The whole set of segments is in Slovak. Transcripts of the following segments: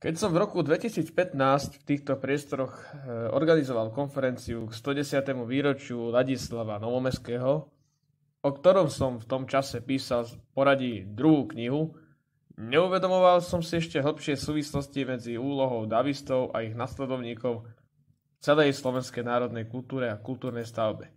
Keď som v roku 2015 v týchto priestoroch eh, organizoval konferenciu k 110. výročiu Ladislava Novomeského, o ktorom som v tom čase písal poradí druhú knihu, neuvedomoval som si ešte hlbšie súvislosti medzi úlohou davistov a ich nasledovníkov v celej slovenskej národnej kultúre a kultúrnej stavbe.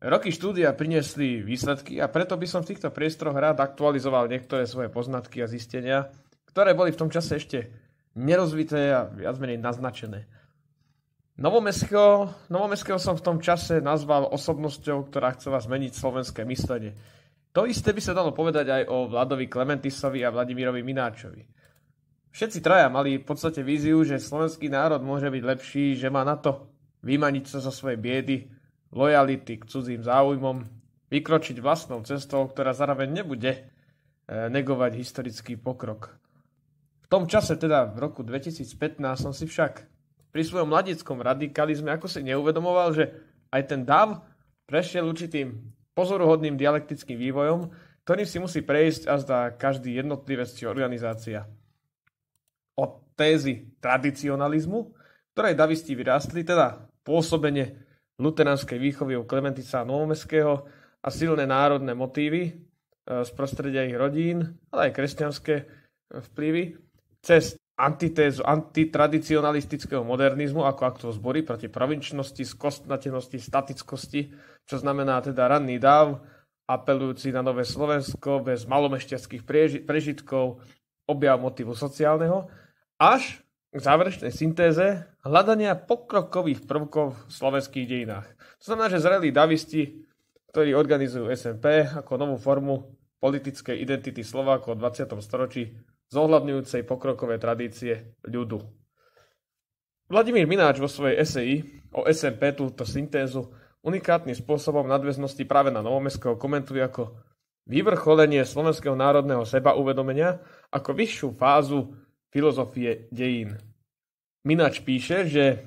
Roky štúdia priniesli výsledky a preto by som v týchto priestoroch rád aktualizoval niektoré svoje poznatky a zistenia, ktoré boli v tom čase ešte nerozvité a viac menej naznačené. Novomestského, Novomestského som v tom čase nazval osobnosťou, ktorá chcela zmeniť slovenské myslenie. To isté by sa dalo povedať aj o Vladovi Klementisovi a Vladimírovi Mináčovi. Všetci traja mali v podstate víziu, že slovenský národ môže byť lepší, že má na to vymaniť sa zo svojej biedy, lojality k cudzím záujmom, vykročiť vlastnou cestou, ktorá zároveň nebude eh, negovať historický pokrok. V tom čase, teda v roku 2015, som si však pri svojom mladickom radikalizme ako si neuvedomoval, že aj ten dav prešiel určitým pozoruhodným dialektickým vývojom, ktorým si musí prejsť a zdá každý jednotlivec či organizácia. Od tézy tradicionalizmu, ktorej davisti vyrástli, teda pôsobenie luteránskej výchovy u Klementica Novomeského a silné národné motívy e, z prostredia ich rodín, ale aj kresťanské vplyvy, cez antitézu antitradicionalistického modernizmu ako aktu zbory proti provinčnosti, skostnatenosti, statickosti, čo znamená teda ranný dáv, apelujúci na nové Slovensko bez malomešťackých prežitkov, objav motivu sociálneho, až k záverečnej syntéze hľadania pokrokových prvkov v slovenských dejinách. To znamená, že zrelí davisti, ktorí organizujú SMP ako novú formu politickej identity Slovákov v 20. storočí, zohľadňujúcej pokrokové tradície ľudu. Vladimír Mináč vo svojej eseji o SMP túto syntézu unikátnym spôsobom nadväznosti práve na Novomestského komentuje ako vyvrcholenie slovenského národného seba uvedomenia ako vyššiu fázu filozofie dejín. Mináč píše, že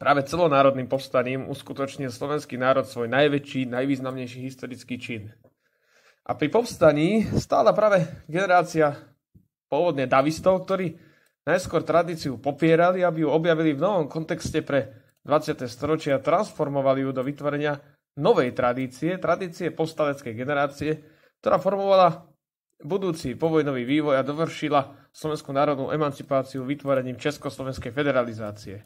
práve celonárodným povstaním uskutočnil slovenský národ svoj najväčší, najvýznamnejší historický čin. A pri povstaní stála práve generácia pôvodne davistov, ktorí najskôr tradíciu popierali, aby ju objavili v novom kontexte pre 20. storočia a transformovali ju do vytvorenia novej tradície, tradície povstaleckej generácie, ktorá formovala budúci povojnový vývoj a dovršila slovenskú národnú emancipáciu vytvorením Československej federalizácie.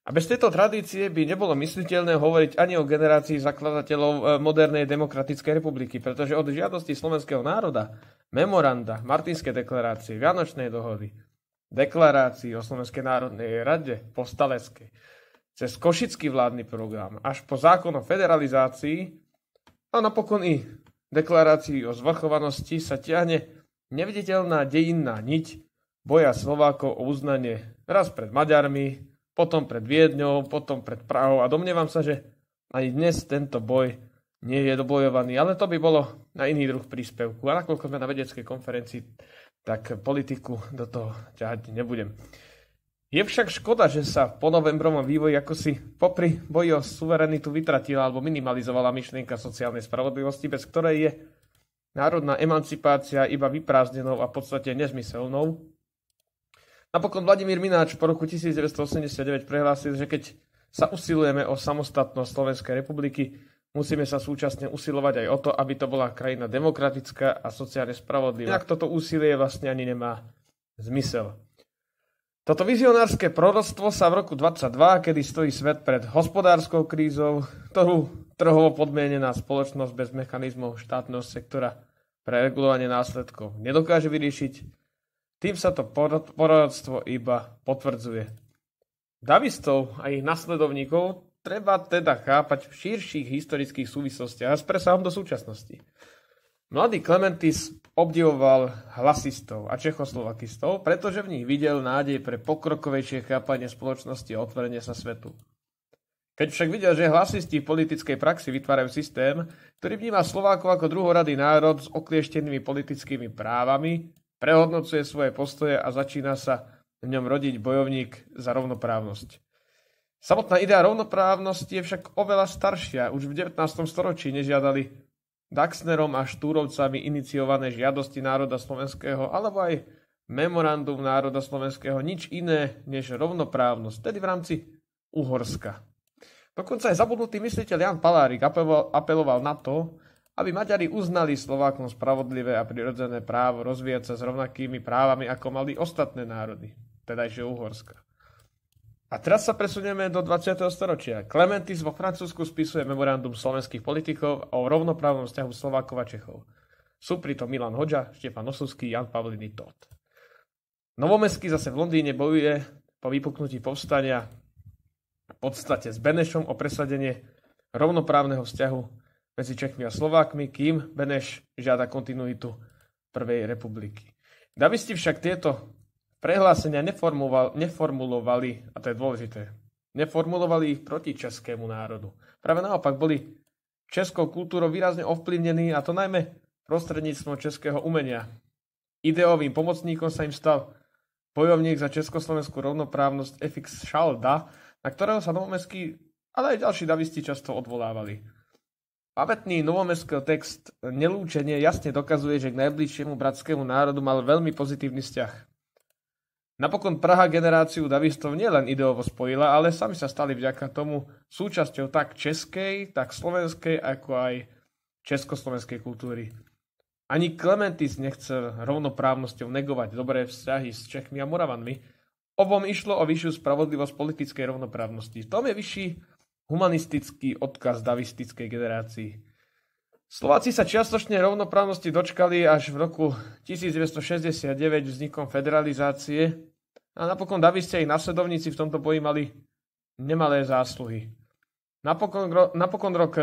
A bez tejto tradície by nebolo mysliteľné hovoriť ani o generácii zakladateľov e, modernej demokratickej republiky, pretože od žiadosti slovenského národa, memoranda, Martinskej deklarácie, Vianočnej dohody, deklarácii o Slovenskej národnej rade postaleckej, cez Košický vládny program, až po zákon o federalizácii a napokon i deklarácii o zvrchovanosti sa ťahne neviditeľná dejinná niť boja Slovákov o uznanie raz pred Maďarmi, potom pred Viedňou, potom pred Prahou. A domnievam sa, že ani dnes tento boj nie je dobojovaný, ale to by bolo na iný druh príspevku. A nakoľko sme na vedeckej konferencii, tak politiku do toho ťahať nebudem. Je však škoda, že sa po novembrovom vývoji ako si popri boji o suverenitu vytratila alebo minimalizovala myšlienka sociálnej spravodlivosti, bez ktorej je národná emancipácia iba vyprázdnenou a v podstate nezmyselnou. Napokon Vladimír Mináč po roku 1989 prehlásil, že keď sa usilujeme o samostatnosť Slovenskej republiky, musíme sa súčasne usilovať aj o to, aby to bola krajina demokratická a sociálne spravodlivá. Inak toto úsilie vlastne ani nemá zmysel. Toto vizionárske proroctvo sa v roku 22, kedy stojí svet pred hospodárskou krízou, ktorú trhovo podmienená spoločnosť bez mechanizmov štátneho sektora pre regulovanie následkov nedokáže vyriešiť, tým sa to poradstvo iba potvrdzuje. Davistov a ich nasledovníkov treba teda chápať v širších historických súvislostiach a s presahom do súčasnosti. Mladý Klementis obdivoval hlasistov a čechoslovakistov, pretože v nich videl nádej pre pokrokovejšie chápanie spoločnosti a otvorenie sa svetu. Keď však videl, že hlasisti v politickej praxi vytvárajú systém, ktorý vníma Slovákov ako druhoradý národ s oklieštenými politickými právami, prehodnocuje svoje postoje a začína sa v ňom rodiť bojovník za rovnoprávnosť. Samotná idea rovnoprávnosti je však oveľa staršia. Už v 19. storočí nežiadali Daxnerom a Štúrovcami iniciované žiadosti národa slovenského alebo aj memorandum národa slovenského nič iné než rovnoprávnosť, tedy v rámci Uhorska. Dokonca aj zabudnutý mysliteľ Jan Palárik apeloval, na to, aby Maďari uznali Slovákom spravodlivé a prirodzené právo rozvíjať sa s rovnakými právami, ako mali ostatné národy, teda aj Uhorska. A teraz sa presunieme do 20. storočia. Clementis vo Francúzsku spisuje memorandum slovenských politikov o rovnoprávnom vzťahu Slovákov a Čechov. Sú pritom Milan Hoďa, Štefan Osusky, Jan Pavliny Todt. Novomestský zase v Londýne bojuje po vypuknutí povstania v podstate s Benešom o presadenie rovnoprávneho vzťahu medzi Čechmi a Slovákmi, kým Beneš žiada kontinuitu Prvej republiky. Davisti však tieto prehlásenia neformulovali, a to je dôležité, neformulovali ich proti českému národu. Práve naopak boli českou kultúrou výrazne ovplyvnení a to najmä prostredníctvom českého umenia. Ideovým pomocníkom sa im stal bojovník za československú rovnoprávnosť FX Šalda, na ktorého sa novomestskí, ale aj ďalší davisti často odvolávali. Pamätný novomestský text Nelúčenie jasne dokazuje, že k najbližšiemu bratskému národu mal veľmi pozitívny vzťah. Napokon Praha generáciu davistov nielen ideovo spojila, ale sami sa stali vďaka tomu súčasťou tak českej, tak slovenskej, ako aj československej kultúry. Ani Klementis nechcel rovnoprávnosťou negovať dobré vzťahy s Čechmi a Moravanmi. Obom išlo o vyššiu spravodlivosť politickej rovnoprávnosti. V tom je vyšší humanistický odkaz davistickej generácii. Slováci sa čiastočne rovnoprávnosti dočkali až v roku 1969 vznikom federalizácie a napokon Davisti a ich nasledovníci v tomto boji mali nemalé zásluhy. Napokon, napokon rok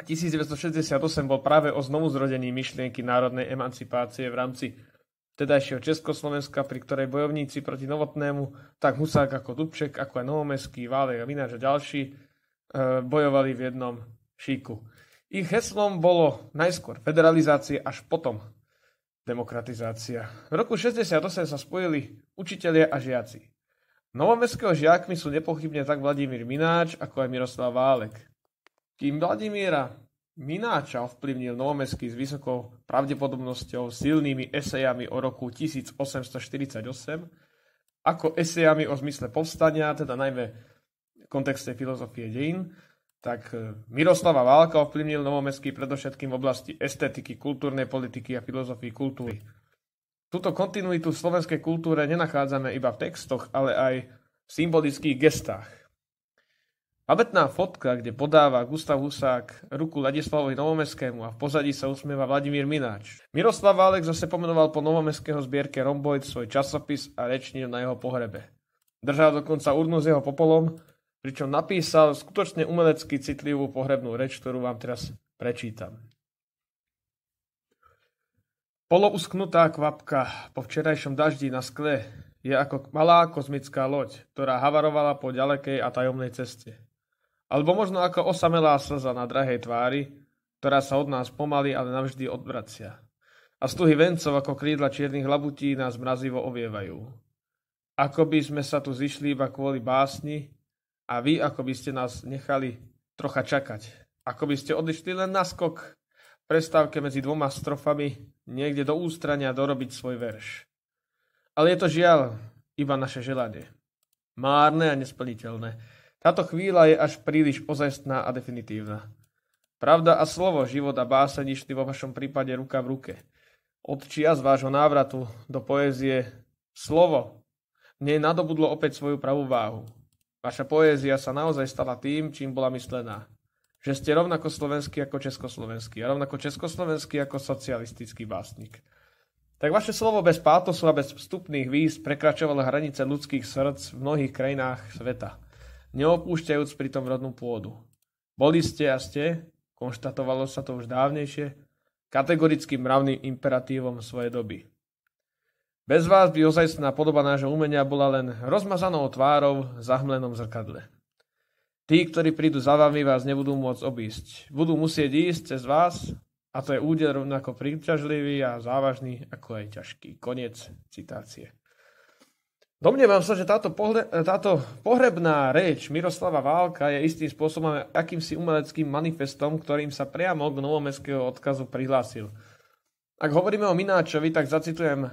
1968 eh, bol práve o znovu zrodení myšlienky národnej emancipácie v rámci vtedajšieho Československa, pri ktorej bojovníci proti Novotnému, tak Husák ako Dubček, ako aj Novomestský, Válek a Vináč a ďalší, eh, bojovali v jednom šíku. Ich heslom bolo najskôr federalizácie, až potom demokratizácia. V roku 68 sa spojili učitelia a žiaci. Novomestského žiakmi sú nepochybne tak Vladimír Mináč, ako aj Miroslav Válek. Kým Vladimíra Mináča ovplyvnil Novomestský s vysokou pravdepodobnosťou silnými esejami o roku 1848, ako esejami o zmysle povstania, teda najmä v kontexte filozofie dejín, tak e, Miroslava Válka ovplyvnil Novomestský predovšetkým v oblasti estetiky, kultúrnej politiky a filozofii kultúry. Túto kontinuitu v slovenskej kultúre nenachádzame iba v textoch, ale aj v symbolických gestách. Pamätná fotka, kde podáva Gustav Husák ruku Ladislavovi Novomeskému a v pozadí sa usmieva Vladimír Mináč. Miroslav Válek zase pomenoval po Novomestského zbierke Romboid svoj časopis a rečnil na jeho pohrebe. Držal dokonca urnu s jeho popolom, pričom napísal skutočne umelecky citlivú pohrebnú reč, ktorú vám teraz prečítam. Polousknutá kvapka po včerajšom daždi na skle je ako malá kozmická loď, ktorá havarovala po ďalekej a tajomnej ceste. Alebo možno ako osamelá slza na drahej tvári, ktorá sa od nás pomaly, ale navždy odvracia. A stuhy vencov ako krídla čiernych labutí nás mrazivo ovievajú. Ako by sme sa tu zišli iba kvôli básni, a vy, ako by ste nás nechali trocha čakať. Ako by ste odišli len na skok prestávke medzi dvoma strofami niekde do ústrania dorobiť svoj verš. Ale je to žiaľ iba naše želanie. Márne a nesplniteľné. Táto chvíľa je až príliš ozajstná a definitívna. Pravda a slovo, život a báseň išli vo vašom prípade ruka v ruke. Od čias vášho návratu do poézie slovo v nej nadobudlo opäť svoju pravú váhu. Vaša poézia sa naozaj stala tým, čím bola myslená. Že ste rovnako slovenský ako československý a rovnako československý ako socialistický básnik. Tak vaše slovo bez pátosu a bez vstupných výz prekračovalo hranice ľudských srdc v mnohých krajinách sveta, neopúšťajúc pritom rodnú pôdu. Boli ste a ste, konštatovalo sa to už dávnejšie, kategorickým mravným imperatívom svojej doby. Bez vás by ozajstná podoba nášho umenia bola len rozmazanou tvárou v zahmlenom zrkadle. Tí, ktorí prídu za vami, vás nebudú môcť obísť. Budú musieť ísť cez vás a to je údel rovnako príťažlivý a závažný, ako aj ťažký. Koniec citácie. Domnievam sa, že táto, pohle, táto pohrebná reč Miroslava Válka je istým spôsobom akýmsi umeleckým manifestom, ktorým sa priamo k novomestského odkazu prihlásil. Ak hovoríme o Mináčovi, tak zacitujem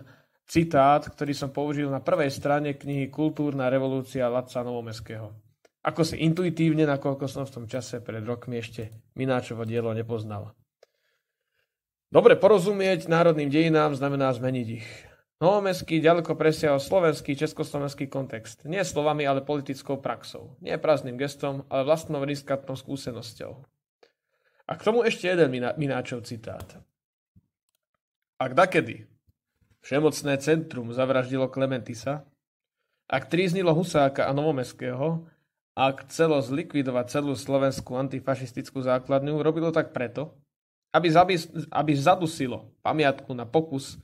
citát, ktorý som použil na prvej strane knihy Kultúrna revolúcia Laca Novomeského. Ako si intuitívne, nakoľko som v tom čase pred rokmi ešte Mináčovo dielo nepoznal. Dobre porozumieť národným dejinám znamená zmeniť ich. Novomestský ďaleko presiahol slovenský, československý kontext. Nie slovami, ale politickou praxou. Nie prázdnym gestom, ale vlastnou riskantnou skúsenosťou. A k tomu ešte jeden Mináčov citát. Ak dakedy Všemocné centrum zavraždilo Klementisa, ak tríznilo Husáka a Novomeského, ak chcelo zlikvidovať celú slovenskú antifašistickú základňu, robilo tak preto, aby, zabis, aby zadusilo pamiatku na pokus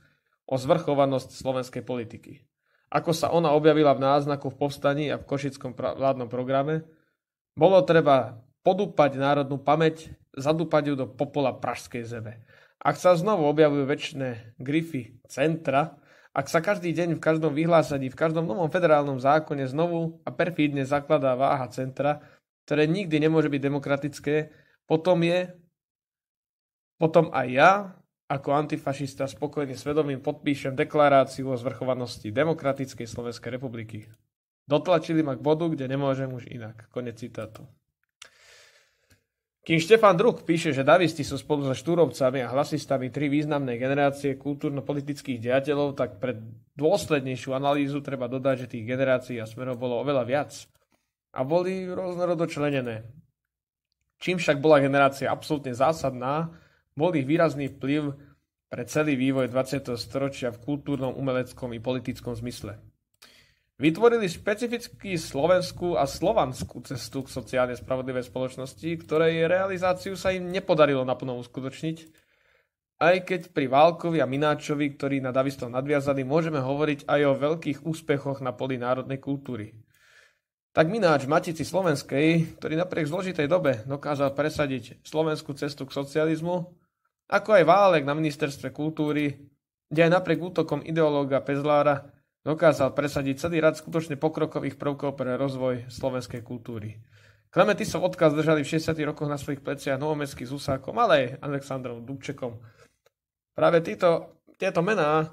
o zvrchovanosť slovenskej politiky. Ako sa ona objavila v náznaku v povstaní a v košickom vládnom programe, bolo treba podúpať národnú pamäť, zadúpať ju do popola pražskej zeme. Ak sa znovu objavujú väčšie grify centra, ak sa každý deň v každom vyhlásení, v každom novom federálnom zákone znovu a perfídne zakladá váha centra, ktoré nikdy nemôže byť demokratické, potom je, potom aj ja, ako antifašista spokojne svedomím podpíšem deklaráciu o zvrchovanosti Demokratickej Slovenskej republiky. Dotlačili ma k bodu, kde nemôžem už inak. Konec citátu. Kým Štefan Druh píše, že davisti sú spolu so štúrovcami a hlasistami tri významné generácie kultúrno-politických dejateľov, tak pre dôslednejšiu analýzu treba dodať, že tých generácií a smerov bolo oveľa viac a boli rôznorodo členené. Čím však bola generácia absolútne zásadná, bol ich výrazný vplyv pre celý vývoj 20. storočia v kultúrnom, umeleckom i politickom zmysle. Vytvorili špecificky slovenskú a slovanskú cestu k sociálne spravodlivej spoločnosti, ktorej realizáciu sa im nepodarilo naplno uskutočniť, aj keď pri Válkovi a Mináčovi, ktorí na Davistov nadviazali, môžeme hovoriť aj o veľkých úspechoch na poli národnej kultúry. Tak Mináč Matici Slovenskej, ktorý napriek zložitej dobe dokázal presadiť slovenskú cestu k socializmu, ako aj Válek na ministerstve kultúry, kde aj napriek útokom ideológa Pezlára dokázal presadiť celý rad skutočne pokrokových prvkov pre rozvoj slovenskej kultúry. Klementisov odkaz držali v 60. rokoch na svojich pleciach Novomecký s Husákom, ale aj Aleksandrom Dubčekom. Práve títo, tieto mená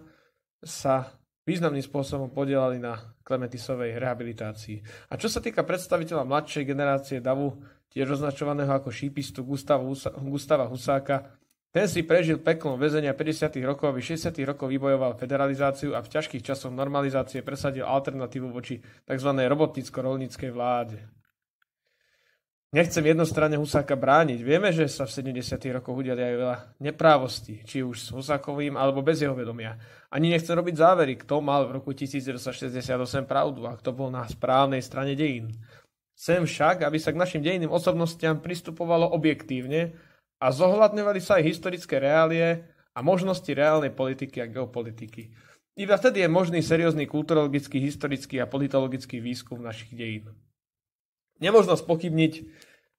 sa významným spôsobom podielali na Klementisovej rehabilitácii. A čo sa týka predstaviteľa mladšej generácie Davu, tiež označovaného ako šípistu Gustava Husáka, ten si prežil peklom väzenia 50. rokov, aby 60. rokov vybojoval federalizáciu a v ťažkých časoch normalizácie presadil alternatívu voči tzv. robotnicko-rolníckej vláde. Nechcem jednostranne Husáka brániť. Vieme, že sa v 70. rokoch udiali aj veľa neprávostí, či už s Husákovým alebo bez jeho vedomia. Ani nechcem robiť závery, kto mal v roku 1968 pravdu a kto bol na správnej strane dejín. Chcem však, aby sa k našim dejným osobnostiam pristupovalo objektívne a zohľadňovali sa aj historické reálie a možnosti reálnej politiky a geopolitiky. Iba vtedy je možný seriózny kulturologický, historický a politologický výskum našich dejín. Nemožno spochybniť,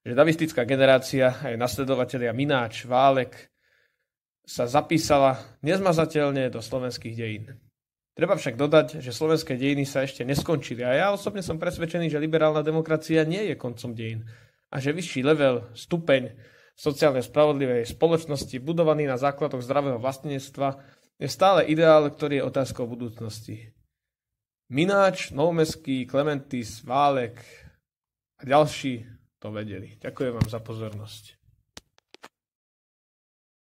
že davistická generácia aj nasledovatelia Mináč, Válek sa zapísala nezmazateľne do slovenských dejín. Treba však dodať, že slovenské dejiny sa ešte neskončili a ja osobne som presvedčený, že liberálna demokracia nie je koncom dejín a že vyšší level, stupeň sociálne spravodlivej spoločnosti budovaný na základoch zdravého vlastníctva je stále ideál, ktorý je otázkou budúcnosti. Mináč, Novomeský, Klementis, Válek a ďalší to vedeli. Ďakujem vám za pozornosť.